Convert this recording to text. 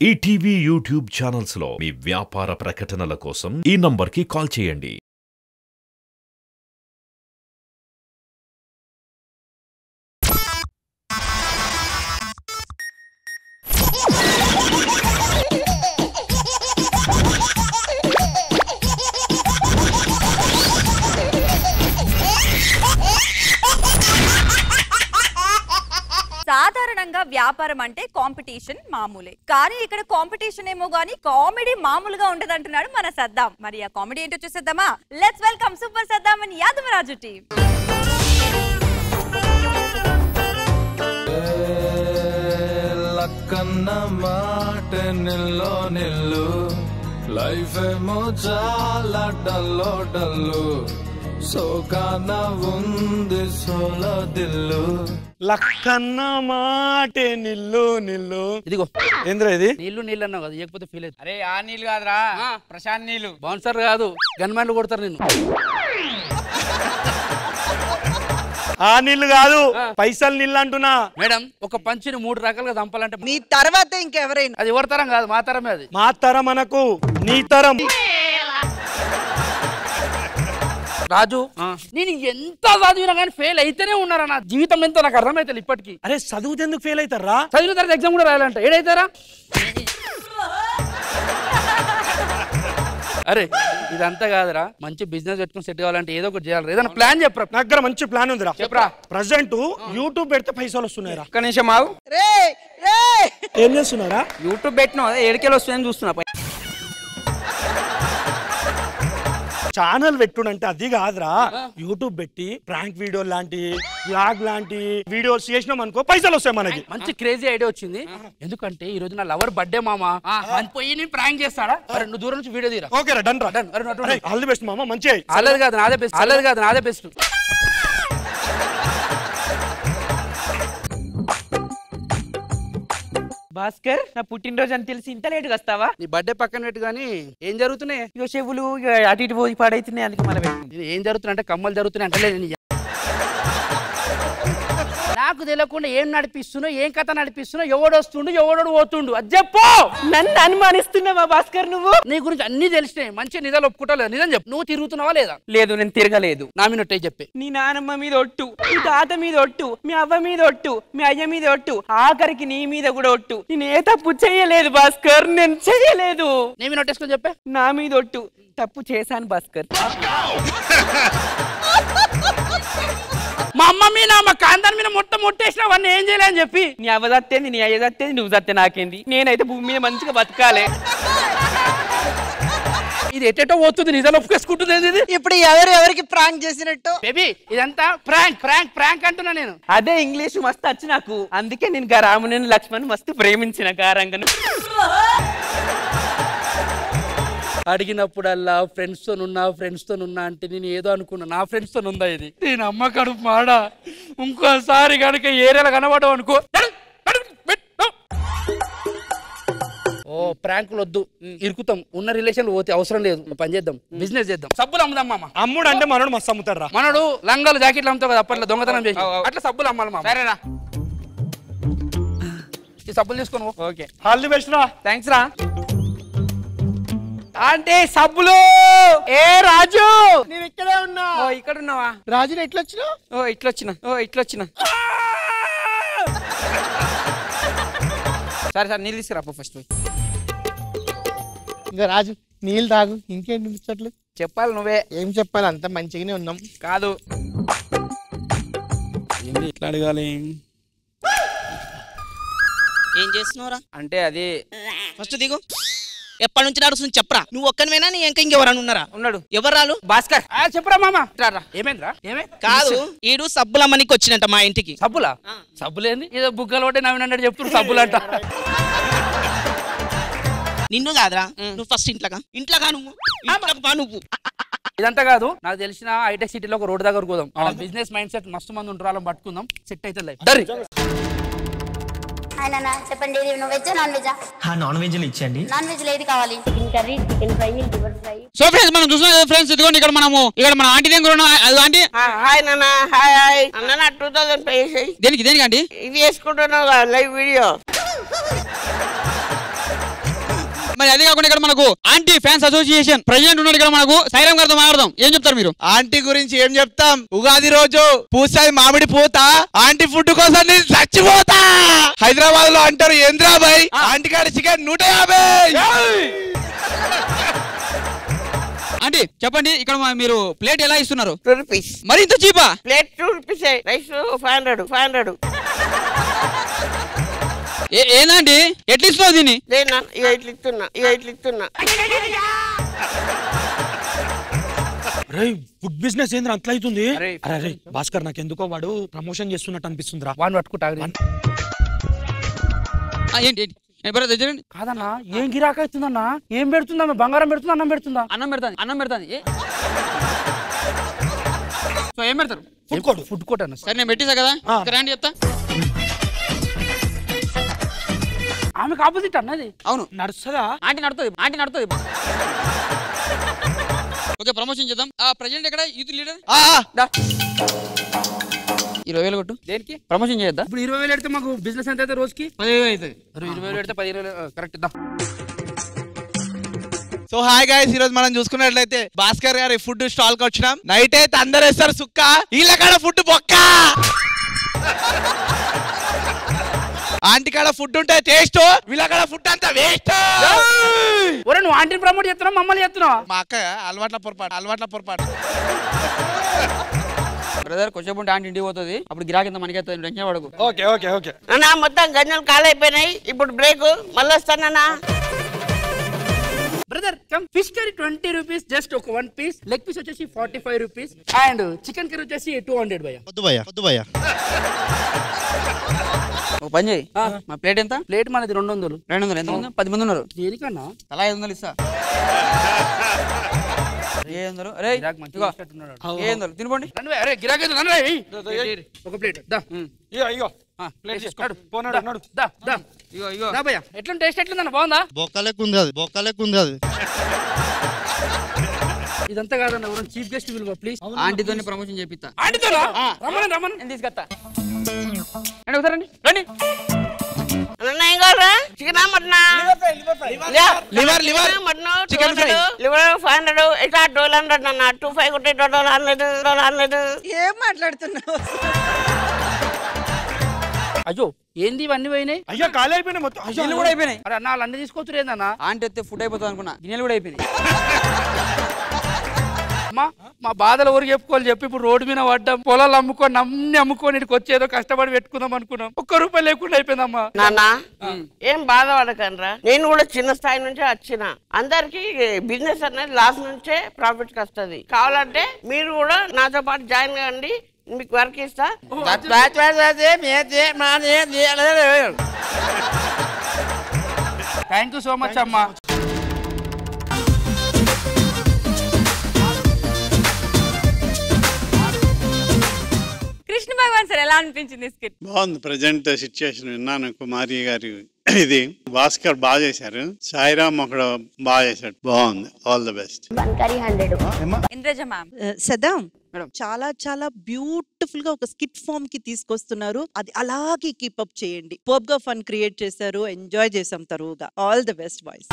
ETV YouTube ఛానల్స్లో మీ వ్యాపార ప్రకటనల కోసం ఈ నంబర్కి కాల్ చేయండి. వ్యాపారం అంటే కాంపిటీషన్ మామూలే. కానీ ఇక్కడ కాంపిటీషన్ ఏమో గానీ కామెడీ మామూలుగా ఉండదంటున్నాడు మన సద్దాం. మరి ఆ కామెడీ ఏంటో చూసేద్దామా? Let's welcome super Saddam and Yadavaraju team Lakkanna మాట నిల్లో నిల్లు. లైఫ్ ఏమో చాలా డల్లో డల్లు. సోకాన ఉంది సోల దిల్లు. లక్కన్న మాటే నిల్లు నిల్లు. ఇదిగో. ఏంద్రా ఇది? నీళ్ళు నీళ్ళు అన్నావు కదా ఇవ్వకపోతే ఫీల్ అవుతుంది. అరే ఆ నీళ్ళు కాదురా. ప్రశాంత్ నీళ్ళు. బౌన్సర్ కాదు గన్మ్యాన్లు కొడతారు నిన్ను. ఆ నీళ్ళు కాదు పైసలు నీళ్ళు అంటున్నా. మేడం ఒక పంచిని మూడు రకాలుగా చంపాలంటే నీ తర్వాత ఇంకెవరైనా? అది ఎవరి తరం కాదు మా తరమే అది. మా తరం మనకు నీ తరం. రాజు నేను ఎంత చదివినా కానీ ఫెయిల్ అయితేనే ఉన్నారా నా జీవితం ఎంత? నాకు అర్థమైతే ఇప్పటికి. అరే చదువుతే ఎందుకు ఫెయిల్ అవుతారా? చదివిన తర్వాత ఎగ్జామ్ కూడా రాయాలంట. ఏడైతారా? అరే ఇదంతా కాదురా. మంచి బిజినెస్ పెట్టుకుని సెట్ కావాలంటే ఏదో ఒకటి చేయాలి. ఏదైనా ప్లాన్ చెప్పరా? నా దగ్గర మంచి ప్లాన్ ఉందిరా. చెప్పరా? ప్రజెంట్ యూట్యూబ్ పెడితే పైసలు వస్తున్నాయిరా ఒక్క నిమిషం ఆగు. రే రే ఏం చేస్తున్నారా యూట్యూబ్ పెట్టినా అదే ఏడికెళ్ళి వస్తుందని చూస్తున్నా. ఛానల్ పెట్టుడంటే అది కాదురా. యూట్యూబ్ పెట్టి ప్రాంక్ వీడియో లాంటి బ్లాగ్ లాంటి వీడియోస్ చేసినాం అనుకో పైసలు వస్తాయి మనకి. మంచి క్రేజీ ఐడియా వచ్చింది. ఎందుకంటే ఈ రోజు నా లవర్ బర్త్డే మామ? అని పోయి నేను ప్రాంక్ చేస్తాడా? అరే నువ్వు దూరం నుంచి వీడియో తీరా. ఓకే రా డన్ రా. Done. అరే. ఆల్ ది బెస్ట్ మామ మంచి అల్లది కాదు నాదే బెస్ట్ అల్లది కాదు నాదే బెస్ట్ భాస్కర్ నా పుట్టినరోజు అని తెలిసి ఇంత లేటుగా వస్తావా? నీ బర్త్డే పక్కన పెట్టు కానీ ఏం జరుగుతున్నాయి? ఇగో చెవులు అటు ఇటు పోయి పాడైతున్నాయి అందుకే నేను ఏం జరుగుతున్నాయి అంటే కమ్మలు జరుగుతున్నాయి అంటే నాకు తెలియకుండా ఏం నడిపిస్తున్నా ఏం కథ నడిపిస్తున్నా ఎవడు వస్తుండు ఎవడోడు పోతుండు. అది చెప్పు! నన్ను అనుమానిస్తున్నావా భాస్కర్ నువ్వు? నీ గురించి అన్ని తెలిసినాయి. మంచి నిజాలు ఒప్పుకుంటా లేదు? నిజం చెప్పు. నువ్వు తిరుగుతున్నావా లేదా? లేదు నేను తిరగలేదు. నా మీనట్టే చెప్పే. నీ నానమ్మ మీద ఒట్టు మీ తాత మీద ఒట్టు మీ అవ్వ మీద ఒట్టు మీ అయ్య మీద ఒట్టు ఆఖరికి నీ మీద కూడా ఒట్టు. నేను ఏ తప్పు చేయలేదు భాస్కర్ నేను చేయలేదు. నీ మీద నొట్టేసుకొని చెప్పే. నా మీద ఒట్టు. తప్పు చేశాను భాస్కర్. మా అమ్మ మీద మా కాంతాన్ మీద మొట్ట మొట్టేసిన అవన్నీ ఏం చేయలే అని చెప్పి. నీ అవ్వ దత్తేంది నీ అయ్య దత్తేంది నువ్వు దత్తే నాకేంది? నేనైతే భూమి మీద మంచిగా బతకాలే. ఇది ఎట్టేటో పోతుంది నిజాలు ఒప్పుకేసుకుంటుంది ఇది? ఇప్పుడు ఎవరు ఎవరికి ప్రాంక్ చేసినట్టు? బేబీ ఇదంతా ప్రాంక్ ప్రాంక్ ప్రాంక్ అంటున్నా నేను. అదే ఇంగ్లీష్ మస్తు వచ్చి నాకు. అందుకే నేను గా రాముని లక్ష్మణ్ మస్తు ప్రేమించిన గారంగను అడిగినప్పుడల్లా ఫ్రెండ్స్తో ఉన్నా ఫ్రెండ్స్తో ఉన్నా అంటే నేను ఏదో అనుకున్నా. నా ఫ్రెండ్స్తో ఉందా ఇది? నేను అమ్మ కడుపు మాడా. ఇంకోసారి కనుక ఏరియాలో కనబడవు అనుకో. ఓ ప్రాంకులు వద్దు ఇరుకుతాం. ఉన్న రిలేషన్ పోతే అవసరం లేదు. పని చేద్దాం. బిజినెస్ చేద్దాం. సబ్బులు అమ్ముదాం మామ. అమ్ముడు అంటే మనోడు మస్తు అమ్ముతాడు రా. మనోడు లంగాలు జాకెట్లు అమ్ముతావు కదా అప్పట్లో దొంగతనం చేసి. అట్లా సబ్బులు అమ్మాలి మామ. సరేరా. ఈ సబ్బులు తీసుకొని. ఓకే. ఆల్ ది బెస్ట్ రా థ్యాంక్స్ రా. అంటే సబ్బులు. ఏ రాజు? నేను ఇక్కడే ఉన్నా. ఓ ఇక్కడ ఉన్నావా? రాజుని ఎట్లా వచ్చినావు ఓ ఇట్లా వచ్చిన ఓ ఇట్లా వచ్చిన సరే సరే నీళ్ళు తీసుకురా ఫస్ట్ ఇంకా రాజు నీళ్ళు తాగు. ఇంకేంటి ముచ్చట్లు? చెప్పాలి నువ్వే. ఏం చెప్పాలి? అంత మంచిగానే ఉన్నాం. కాదు. ఏంది ఇట్లా అడగాలి? ఏం చేస్తున్నావురా? అంటే అది ఫస్ట్ దిగు. ఎప్పటి నుంచి నడుస్తుంది చెప్పరా? నువ్వు ఒక్కనివేనా నీ ఇంకా ఇంకెవరన్నా ఉన్నారా? ఉన్నాడు. ఎవరు రాలు భాస్కర్. ఆ, చెప్పురా మామ. ఏమైందిరా? ఏమే? కాదు ఈడు సబ్బులమ్మనికి వచ్చినట్ట మా ఇంటికి. సబ్బులా? సబ్బులేంది? ఏదో బుగ్గలు ఒకటి నవ్వినట్టు చెప్తున్నారు సబ్బులంట. నిన్ను కాదురా నువ్వు ఫస్ట్ ఇంట్లోగా ఇంట్లోగా నువ్వు? నువ్వు? ఇదంతా కాదు నాకు తెలిసిన హైటెక్ సిటీలో ఒక రోడ్ దగ్గర పోదాం. బిజినెస్ మైండ్ సెట్ మస్తు మంది ఉంటారు వాళ్ళని పట్టుకుందాం. సెట్ అయితే లైఫ్ డర్రి ఆయన చెప్పండి నువ్వు veg non veg non veg ఇచ్చండి non veg ఏది కావాలి? Chicken curry chicken fry liver fry. So friends మనం చూస్తున్నాం ఫ్రెండ్స్ ఇదిగోండి ఇక్కడ మనము ఇక్కడ మన ఆంటీ దగ్గర ఉన్నాం అది ఆంటీ. హాయ్ నాన్న హాయ్ హాయ్. అన్న నా టూ థౌసండ్ పే చేసేయి దేనికి దేనికి ఆంటీ? ఇది వేసుకుంటున్నావు లైవ్ వీడియో. మరి అదే కాకుండా ఇక్కడ మనకు ఆంటీ ఫ్యాన్స్ అసోసియేషన్ ప్రెసిడెంట్ ఉన్నాడు ఇక్కడ మనకు. సైరామ్ గారితో మాట్లాడదాం. ఏం చెప్తారు మీరు? ఆంటీ గురించి ఏం చెప్తాం? ఉగాది రోజు పూసాది మామిడి పూత ఆంటీ ఫుడ్ కోసం నేను చచ్చిపోతా. హైదరాబాద్లో అంటారు ఏంద్రాబాయ్ ఆంటీ కాడ చికెన్ నూట యాభై. ఆంటీ చెప్పండి ఇక్కడ మీరు ప్లేట్ ఎలా ఇస్తున్నారు? టూ రూపీస్ మరి ఇంత చీపా? Plate two rupees rice five hundred five hundred ఏందండి? ఎట్లా ఇస్తున్నావు దీన్ని? లేనా ఇక ఇట్లా ఇస్తున్నా ఇక ఇట్లా ఇస్తున్నా రే ఫుడ్ బిజినెస్ ఏంద్ర? అట్లా అవుతుంది? అరే అరే భాస్కర్ నాకు ఎందుకో వాడు ప్రమోషన్ చేస్తున్నట్టు అనిపిస్తుందిరా. వాడిని పట్టుకుంటా ఏంటి ఏంటి? కాదన్నా ఏం గిరాక అవుతుందన్నా? ఏం పెడుతుందా బంగారం పెడుతుందా? అన్నం పెడుతుందా? అన్నం పెడతాను అన్నం పెడతాను. ఏ? సో ఏం పెడతారు? ఫుడ్ కోర్ట్ ఫుడ్ కోర్ట్ అన్న సరే. నేను పెట్టేసా కదా? ఇక్కడ రండి చెప్తా. ఆమెకు ఆపోజిట్ అన్నది. అవును. నడుస్తుందా? ఆంటీ నడుతుంది ఆంటీ నడుతుంది. ఓకే ప్రమోషన్ చేద్దాం. ఆ ప్రెసిడెంట్ ఎక్కడ? యూత్ లీడర్ ఇరవై వేలు కొట్టు. దేనికి? ప్రమోషన్ చేయొద్దా? ఇప్పుడు ఇరవై వేలు పెడితే మాకు బిజినెస్ ఎంత అయితే రోజుకి? పదివేలు అవుతుంది. ఇరవై వేలు పెడితే పదిహేను వేలు కరెక్ట్ ఇద్దాం సో హాయ్ గాయస్ ఈ రోజు మనం చూసుకున్నట్లయితే భాస్కర్ గారి ఫుడ్ స్టాల్కి వచ్చినాం. నైట్ అయితే అందరు వేస్తారు సుక్క. వీళ్ళ కాడ ఫుడ్ బొక్క. ఆంటీ కాడ ఫుడ్ ఉంటే టేస్ట్ వీళ్ళ కాడ ఫుడ్ అంతా వేస్ట్ ఒరే నువ్వు ఆంటీని ప్రమోట్ చేస్తున్నావు? మమ్మల్ని చేస్తున్నావు? మా అక్క అలవాట్ల పొరపాటు అలవాట్ల పొరపాటు. బ్రదర్ కొంచెం ఉంటే ఆంటీ ఇంటికి పోతుంది. అప్పుడు గిరాకి ఎంత మనకి టెన్షన్ పడకు. Okay okay okay. అన్నా మొత్తం గంజలు కాలైపోయినాయి. ఇప్పుడు బ్రేక్ మళ్ళీ వస్తానన్నా brother come fish curry twenty rupees just ఒక వన్ పీస్ లెగ్ పీస్ వచ్చేసి forty five rupees and chicken curry వచ్చేసి టూ హండ్రెడ్ భయ్య. వద్దు భయ్యా వద్దు ఒక పని చేయి. మా ప్లేట్ ఎంత? ప్లేట్ మనది రెండు వందలు. రెండు వందలు. ఎంత ఉంది? పది మంది ఉన్నారు. దేనికన్నా? తలా ఐదు వందలు ఇస్తా. తినుకోండి. ఒక ప్లేట్. దా. ఇగో ఇగో ప్లేట్ తీసుకో. నడు పోనాడు, దా, నడు. దా దా. ఇగో ఇగో దా భయ్య. ఎట్లా టేస్ట్ ఎట్లుందన్న? బాగుందా? బొక్క లెక్క ఉంది అది. ఇదంతా కాదన్న చీఫ్ గెస్ట్ విలువ ప్లీజ్. ఆంటీతోనే ప్రమోషన్ చేపిస్తా. ఆంటీతో రమ్మని తీసుకొస్తా. ఒకసారి రండి. రండి. అన్న ఏం కావాలా chicken మటనా liver liver mutton chicken fry. Liver five hundred. అన్న. టూ ఫైవ్ కొట్టి ట్వెల్వ్ హండ్రెడ్ ట్వెల్వ్ హండ్రెడ్. ఏం మాట్లాడుతున్నావు? అయ్యో ఏంది ఇవన్నీ పోయినాయి? అయ్యో ఖాళీ అయిపోయినాయి మొత్తం. కూడా అయిపోయినాయి. అరే అన్న వాళ్ళు అన్ని తీసుకోవచ్చు ఏందన్నా? ఆంటీ వస్తే ఫుడ్ అయిపోతుంది అనుకున్నా. గిన్నెలు కూడా అయిపోయినాయి. అమ్మా మా బాధలు ఎవరికి చెప్పుకోవాలి చెప్పి ఇప్పుడు రోడ్డు మీద పడ్డాం. పొలాలు అమ్ముకొని అన్ని అమ్ముకొని ఇక్కడికి వచ్చి ఏదో కష్టపడి పెట్టుకుందాం అనుకున్నాం. ఒక్క రూపాయి లేకుండా అయిపోయిందమ్మా. నాన్న ఏం బాధపడకండ్రా? నేను కూడా చిన్న స్థాయి నుంచే వచ్చిన. అందరికి బిజినెస్ అనేది లాస్ నుంచే ప్రాఫిట్ వస్తుంది. కావాలంటే మీరు కూడా నాతో పాటు జాయిన్ కాండి. మీకు వర్క్ ఇస్తా. థ్యాంక్ యూ సో మచ్ అమ్మా. సార్ ఎలా అనిపించింది స్కిట్? బాగుంది. ప్రజెంట్ సిచ్యుయేషన్ విన్నాను. కుమారి గారి ఇది భాస్కర్ బాగా చేశారు. సాయిరామ్ ఒకడు బాగా చేశాడు. బాగుంది. All the best Indraja ma'am. Saddam. చాలా చాలా బ్యూటిఫుల్గా ఒక స్కిట్ ఫామ్కి తీసుకొస్తున్నారు. అది అలాగే కీప్ అప్ చేయండి. పోప్గా ఫన్ క్రియేట్ చేశారు. ఎంజాయ్ చేసాం తరువుగా. All the best boys